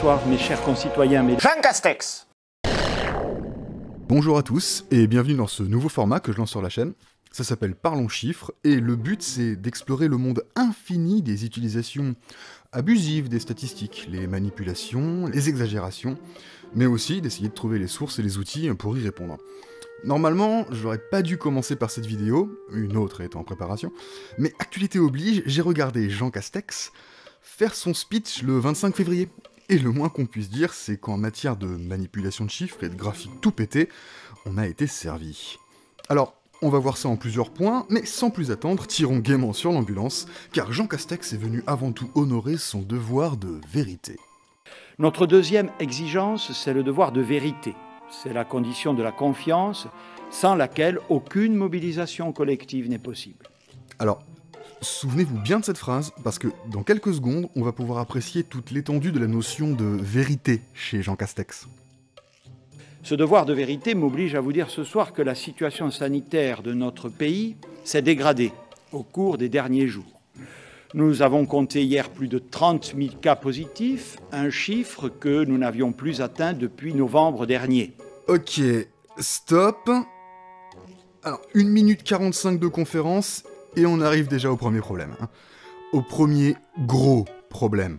Bonsoir mes chers concitoyens. Mes... Jean Castex Bonjour à tous et bienvenue dans ce nouveau format que je lance sur la chaîne. Ça s'appelle Parlons chiffres et le but c'est d'explorer le monde infini des utilisations abusives des statistiques, les manipulations, les exagérations, mais aussi d'essayer de trouver les sources et les outils pour y répondre. Normalement, j'aurais pas dû commencer par cette vidéo, une autre est en préparation, mais actualité oblige, j'ai regardé Jean Castex faire son speech le 25 février. Et le moins qu'on puisse dire, c'est qu'en matière de manipulation de chiffres et de graphiques tout pété, on a été servi. Alors, on va voir ça en plusieurs points, mais sans plus attendre, tirons gaiement sur l'ambulance, car Jean Castex est venu avant tout honorer son devoir de vérité. Notre deuxième exigence, c'est le devoir de vérité. C'est la condition de la confiance, sans laquelle aucune mobilisation collective n'est possible. Alors, souvenez-vous bien de cette phrase, parce que dans quelques secondes, on va pouvoir apprécier toute l'étendue de la notion de vérité chez Jean Castex. Ce devoir de vérité m'oblige à vous dire ce soir que la situation sanitaire de notre pays s'est dégradée au cours des derniers jours. Nous avons compté hier plus de 30 000 cas positifs, un chiffre que nous n'avions plus atteint depuis novembre dernier. Ok, stop. Alors, 1 minute 45 de conférence, et on arrive déjà au premier problème. hein. Au premier gros problème.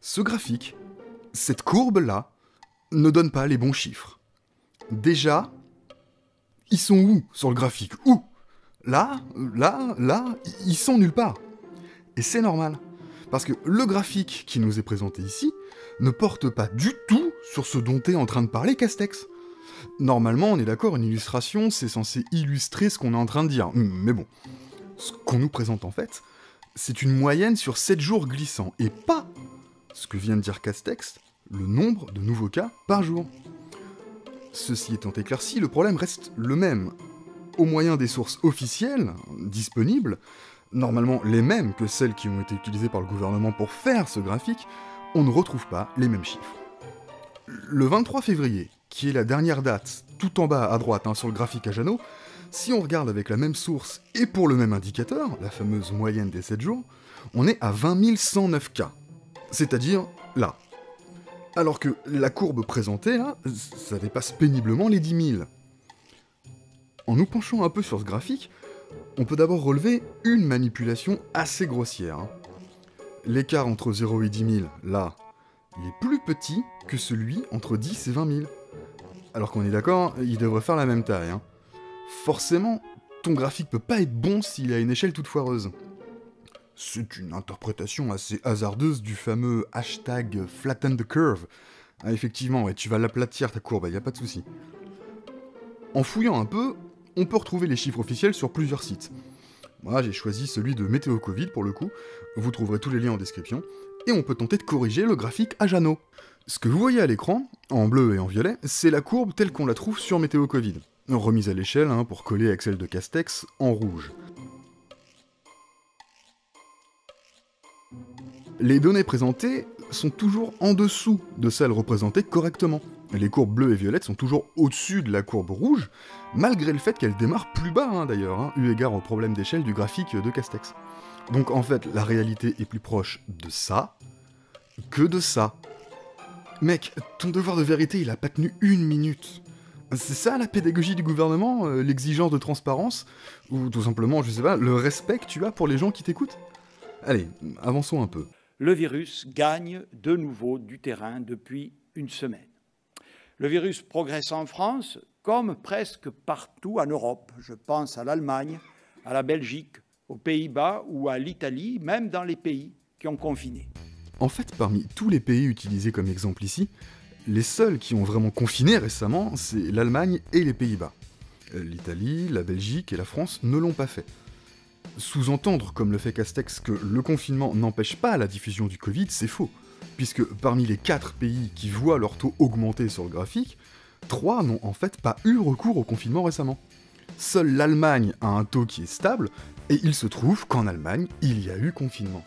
Ce graphique, cette courbe-là, ne donne pas les bons chiffres. Déjà, ils sont où sur le graphique? Où? Là, là, là, ils sont nulle part. Et c'est normal. Parce que le graphique qui nous est présenté ici ne porte pas du tout sur ce dont est en train de parler Castex. Normalement, on est d'accord, une illustration, c'est censé illustrer ce qu'on est en train de dire. Mais bon, ce qu'on nous présente en fait, c'est une moyenne sur 7 jours glissants, et pas ce que vient de dire Castex, le nombre de nouveaux cas par jour. Ceci étant éclairci, le problème reste le même. Au moyen des sources officielles, disponibles, normalement les mêmes que celles qui ont été utilisées par le gouvernement pour faire ce graphique, on ne retrouve pas les mêmes chiffres. Le 23 février, qui est la dernière date, tout en bas à droite hein, sur le graphique à Jeannot, si on regarde avec la même source et pour le même indicateur, la fameuse moyenne des 7 jours, on est à 20 109 cas. C'est-à-dire là. Alors que la courbe présentée, là, ça dépasse péniblement les 10 000. En nous penchant un peu sur ce graphique, on peut d'abord relever une manipulation assez grossière. hein. L'écart entre 0 et 10 000, là, il est plus petit que celui entre 10 et 20 000. Alors qu'on est d'accord, il devrait faire la même taille. hein. Forcément, ton graphique peut pas être bon s'il a une échelle toute foireuse. C'est une interprétation assez hasardeuse du fameux hashtag flatten the curve. Ah, effectivement, tu vas l'aplatir ta courbe, y a pas de souci. En fouillant un peu, on peut retrouver les chiffres officiels sur plusieurs sites. Moi, j'ai choisi celui de Météo Covid pour le coup. Vous trouverez tous les liens en description. Et on peut tenter de corriger le graphique à Jeannot. Ce que vous voyez à l'écran, en bleu et en violet, c'est la courbe telle qu'on la trouve sur Météo Covid. Remise à l'échelle hein, pour coller avec celle de Castex en rouge. Les données présentées sont toujours en dessous de celles représentées correctement. Les courbes bleues et violettes sont toujours au-dessus de la courbe rouge, malgré le fait qu'elles démarrent plus bas hein, d'ailleurs, hein, eu égard au problème d'échelle du graphique de Castex. Donc en fait, la réalité est plus proche de ça que de ça. Mec, ton devoir de vérité, il a pas tenu une minute. C'est ça la pédagogie du gouvernement, euh, l'exigence de transparence, ou tout simplement, je sais pas, le respect que tu as pour les gens qui t'écoutent? Allez, avançons un peu. Le virus gagne de nouveau du terrain depuis une semaine. Le virus progresse en France comme presque partout en Europe. Je pense à l'Allemagne, à la Belgique, aux Pays-Bas ou à l'Italie, même dans les pays qui ont confiné. En fait, parmi tous les pays utilisés comme exemple ici, les seuls qui ont vraiment confiné récemment, c'est l'Allemagne et les Pays-Bas. Euh, L'Italie, la Belgique et la France ne l'ont pas fait. Sous-entendre, comme le fait Castex, que le confinement n'empêche pas la diffusion du Covid, c'est faux. Puisque parmi les 4 pays qui voient leur taux augmenter sur le graphique, 3 n'ont en fait pas eu recours au confinement récemment. Seule l'Allemagne a un taux qui est stable, et il se trouve qu'en Allemagne, il y a eu confinement.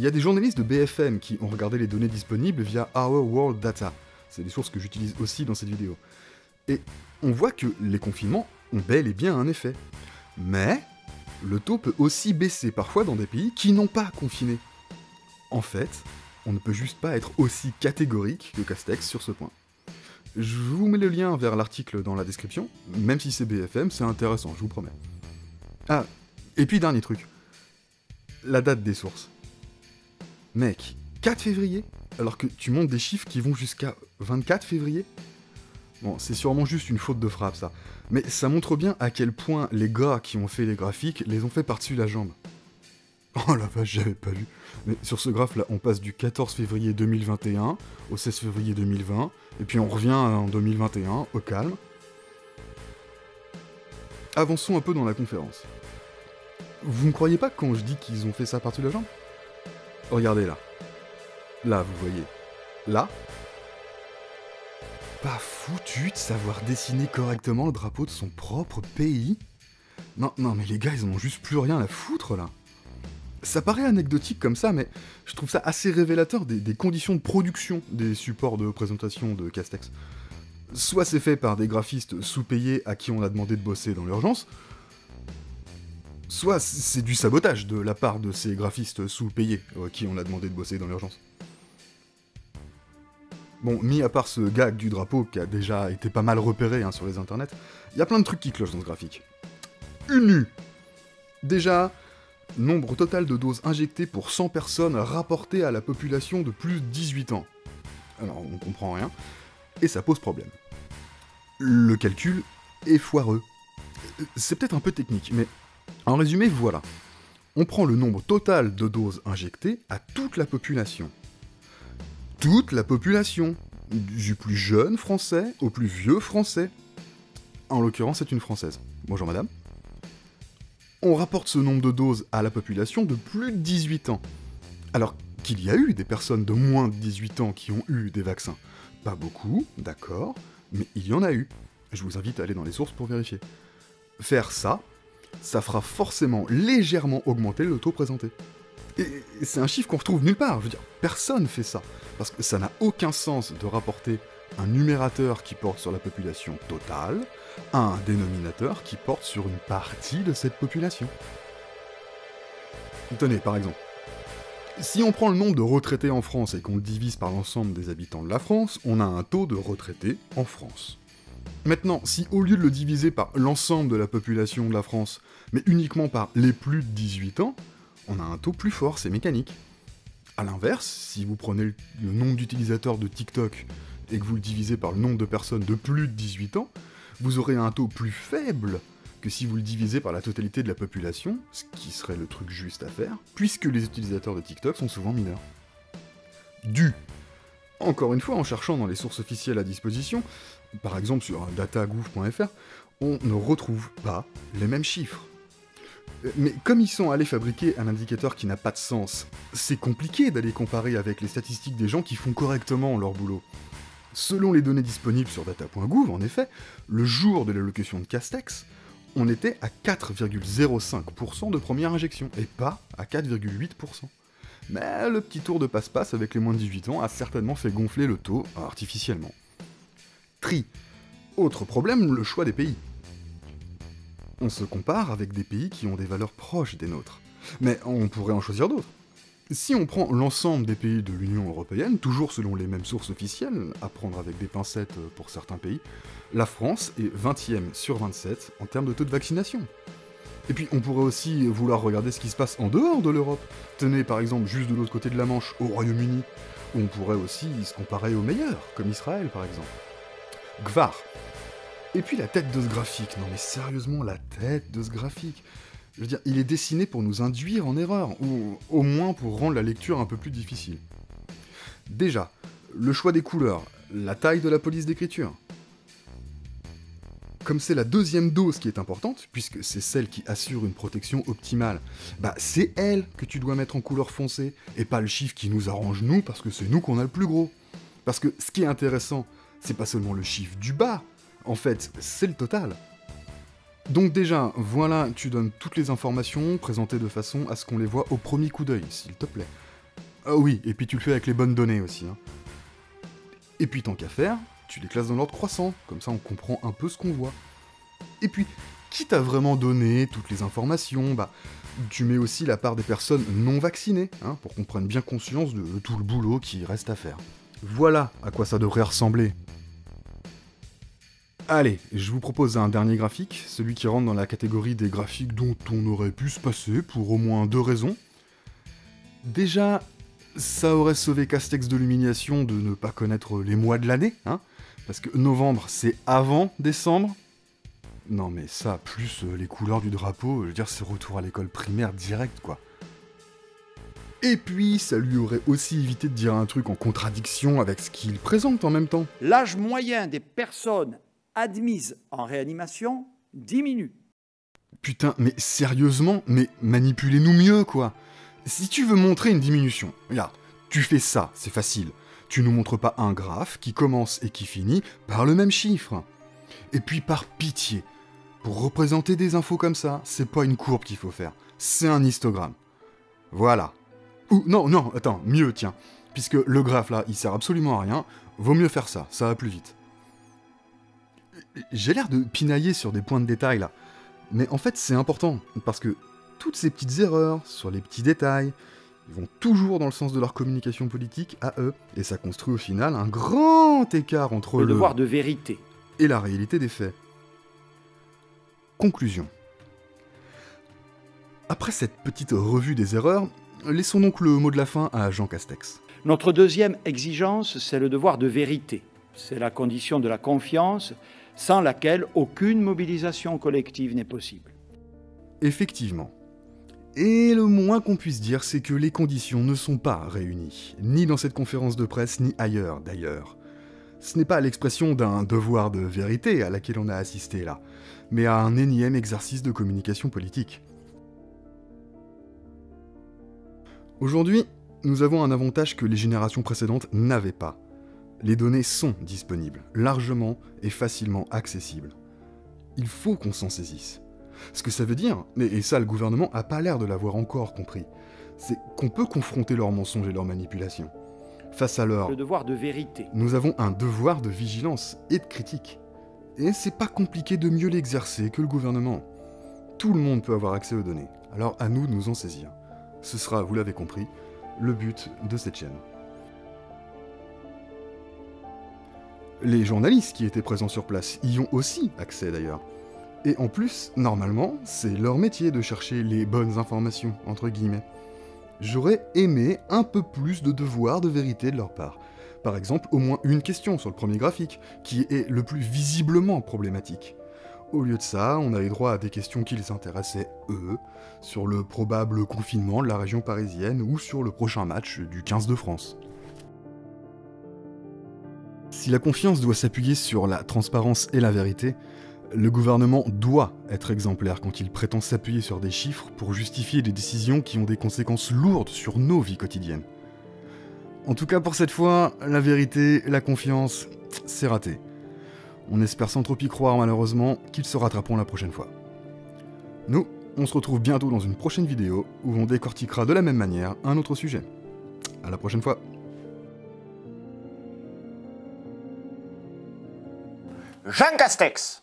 Il y a des journalistes de BFM qui ont regardé les données disponibles via Our World Data. C'est des sources que j'utilise aussi dans cette vidéo. Et on voit que les confinements ont bel et bien un effet. Mais le taux peut aussi baisser parfois dans des pays qui n'ont pas confiné. En fait, on ne peut juste pas être aussi catégorique que Castex sur ce point. Je vous mets le lien vers l'article dans la description, même si c'est BFM, c'est intéressant, je vous promets. Ah, et puis dernier truc. La date des sources. Mec, 4 février Alors que tu montes des chiffres qui vont jusqu'à 24 février? Bon, c'est sûrement juste une faute de frappe ça. Mais ça montre bien à quel point les gars qui ont fait les graphiques les ont fait par-dessus la jambe. Oh la vache, j'avais pas vu. Mais sur ce graphe là, on passe du 14 février 2021 au 16 février 2020, et puis on revient en 2021, au calme. Avançons un peu dans la conférence. Vous ne croyez pas quand je dis qu'ils ont fait ça par-dessus la jambe? Regardez là. Là, vous voyez. Là. Pas foutu de savoir dessiner correctement le drapeau de son propre pays Non, non, mais les gars, ils en juste plus rien à foutre là. Ça paraît anecdotique comme ça, mais je trouve ça assez révélateur des, conditions de production des supports de présentation de Castex. Soit c'est fait par des graphistes sous-payés à qui on a demandé de bosser dans l'urgence, soit c'est du sabotage de la part de ces graphistes sous-payés à qui on a demandé de bosser dans l'urgence. Bon, mis à part ce gag du drapeau qui a déjà été pas mal repéré hein, sur les internets, il y a plein de trucs qui clochent dans ce graphique. Unu Déjà, nombre total de doses injectées pour 100 personnes rapporté à la population de plus de 18 ans. Alors, on comprend rien, et ça pose problème. Le calcul est foireux. C'est peut-être un peu technique, mais en résumé, voilà. On prend le nombre total de doses injectées à toute la population. Toute la population, du plus jeune français au plus vieux français. En l'occurrence, c'est une française. Bonjour madame on rapporte ce nombre de doses à la population de plus de 18 ans. Alors qu'il y a eu des personnes de moins de 18 ans qui ont eu des vaccins. Pas beaucoup, d'accord, mais il y en a eu. Je vous invite à aller dans les sources pour vérifier. Faire ça, ça fera forcément légèrement augmenter le taux présenté. Et c'est un chiffre qu'on retrouve nulle part. Je veux dire, personne fait ça. Parce que ça n'a aucun sens de rapporter un numérateur qui porte sur la population totale à un dénominateur qui porte sur une partie de cette population. Tenez, par exemple, si on prend le nombre de retraités en France et qu'on le divise par l'ensemble des habitants de la France, on a un taux de retraités en France. Maintenant, si au lieu de le diviser par l'ensemble de la population de la France, mais uniquement par les plus de 18 ans, on a un taux plus fort, c'est mécanique. A l'inverse, si vous prenez le nombre d'utilisateurs de TikTok et que vous le divisez par le nombre de personnes de plus de 18 ans, vous aurez un taux plus faible que si vous le divisez par la totalité de la population, ce qui serait le truc juste à faire, puisque les utilisateurs de TikTok sont souvent mineurs. Du. Encore une fois, en cherchant dans les sources officielles à disposition, par exemple sur datagouv.fr, on ne retrouve pas les mêmes chiffres. Mais comme ils sont allés fabriquer un indicateur qui n'a pas de sens, c'est compliqué d'aller comparer avec les statistiques des gens qui font correctement leur boulot. Selon les données disponibles sur data.gouv, en effet, le jour de l'allocation de Castex, on était à 4,05% de première injection, et pas à 4,8%. Mais le petit tour de passe-passe avec les moins de 18 ans a certainement fait gonfler le taux artificiellement. Tri. Autre problème, le choix des pays. On se compare avec des pays qui ont des valeurs proches des nôtres. Mais on pourrait en choisir d'autres. Si on prend l'ensemble des pays de l'Union Européenne, toujours selon les mêmes sources officielles, à prendre avec des pincettes pour certains pays, la France est 20e sur 27 en termes de taux de vaccination. Et puis on pourrait aussi vouloir regarder ce qui se passe en dehors de l'Europe. Tenez par exemple juste de l'autre côté de la Manche, au Royaume-Uni, on pourrait aussi se comparer aux meilleurs, comme Israël par exemple. Gvar. Et puis la tête de ce graphique, non mais sérieusement la tête de ce graphique. Je veux dire, il est dessiné pour nous induire en erreur, ou au moins pour rendre la lecture un peu plus difficile. Déjà, le choix des couleurs, la taille de la police d'écriture. Comme c'est la deuxième dose qui est importante, puisque c'est celle qui assure une protection optimale, bah c'est elle que tu dois mettre en couleur foncée, et pas le chiffre qui nous arrange nous, parce que c'est nous qu'on a le plus gros. Parce que ce qui est intéressant, c'est pas seulement le chiffre du bas, en fait, c'est le total. Donc déjà, voilà, tu donnes toutes les informations présentées de façon à ce qu'on les voit au premier coup d'œil, s'il te plaît. Ah oui, et puis tu le fais avec les bonnes données aussi. Hein. Et puis tant qu'à faire, tu les classes dans l'ordre croissant, comme ça on comprend un peu ce qu'on voit. Et puis, quitte à vraiment donner toutes les informations, bah, tu mets aussi la part des personnes non vaccinées, hein, pour qu'on prenne bien conscience de tout le boulot qui reste à faire. Voilà à quoi ça devrait ressembler. Allez, je vous propose un dernier graphique, celui qui rentre dans la catégorie des graphiques dont on aurait pu se passer pour au moins deux raisons. Déjà, ça aurait sauvé Castex de l'humiliation de ne pas connaître les mois de l'année, hein, parce que novembre c'est avant décembre. Non mais ça, plus euh, les couleurs du drapeau, je veux dire c'est retour à l'école primaire direct quoi. Et puis, ça lui aurait aussi évité de dire un truc en contradiction avec ce qu'il présente en même temps. L'âge moyen des personnes admises en réanimation diminue. Putain, mais sérieusement, mais manipulez-nous mieux, quoi. Si tu veux montrer une diminution, regarde, tu fais ça, c'est facile. Tu nous montres pas un graphe qui commence et qui finit par le même chiffre. Et puis par pitié, pour représenter des infos comme ça, c'est pas une courbe qu'il faut faire, c'est un histogramme. Voilà. Ou non, non, attends, mieux, tiens. Puisque le graphe là, il sert absolument à rien, vaut mieux faire ça, ça va plus vite. J'ai l'air de pinailler sur des points de détail là. Mais en fait, c'est important, parce que toutes ces petites erreurs sur les petits détails, ils vont toujours dans le sens de leur communication politique à eux, et ça construit au final un grand écart entre Le le, devoir de vérité. et la réalité des faits. Conclusion. Après cette petite revue des erreurs, laissons donc le mot de la fin à Jean Castex. Notre deuxième exigence, c'est le devoir de vérité. C'est la condition de la confiance sans laquelle aucune mobilisation collective n'est possible. Effectivement. Et le moins qu'on puisse dire, c'est que les conditions ne sont pas réunies, ni dans cette conférence de presse, ni ailleurs d'ailleurs. Ce n'est pas l'expression d'un devoir de vérité à laquelle on a assisté là, mais à un énième exercice de communication politique. Aujourd'hui, nous avons un avantage que les générations précédentes n'avaient pas. Les données sont disponibles, largement et facilement accessibles. Il faut qu'on s'en saisisse. Ce que ça veut dire, et ça le gouvernement a pas l'air de l'avoir encore compris, c'est qu'on peut confronter leurs mensonges et leurs manipulations. Face à leur Le devoir de vérité. nous avons un devoir de vigilance et de critique. Et c'est pas compliqué de mieux l'exercer que le gouvernement. Tout le monde peut avoir accès aux données, alors à nous de nous en saisir. Ce sera, vous l'avez compris, le but de cette chaîne. Les journalistes qui étaient présents sur place y ont aussi accès d'ailleurs. Et en plus, normalement, c'est leur métier de chercher les bonnes informations, entre guillemets. J'aurais aimé un peu plus de devoir de vérité de leur part. Par exemple, au moins une question sur le premier graphique, qui est le plus visiblement problématique. Au lieu de ça, on avait droit à des questions qui les intéressaient eux, sur le probable confinement de la région parisienne ou sur le prochain match du 15 de France. Si la confiance doit s'appuyer sur la transparence et la vérité, le gouvernement doit être exemplaire quand il prétend s'appuyer sur des chiffres pour justifier des décisions qui ont des conséquences lourdes sur nos vies quotidiennes. En tout cas pour cette fois, la vérité, la confiance, c'est raté. On espère sans trop y croire malheureusement qu'ils se rattraperont la prochaine fois. Nous, on se retrouve bientôt dans une prochaine vidéo où on décortiquera de la même manière un autre sujet. À la prochaine fois. Jean Castex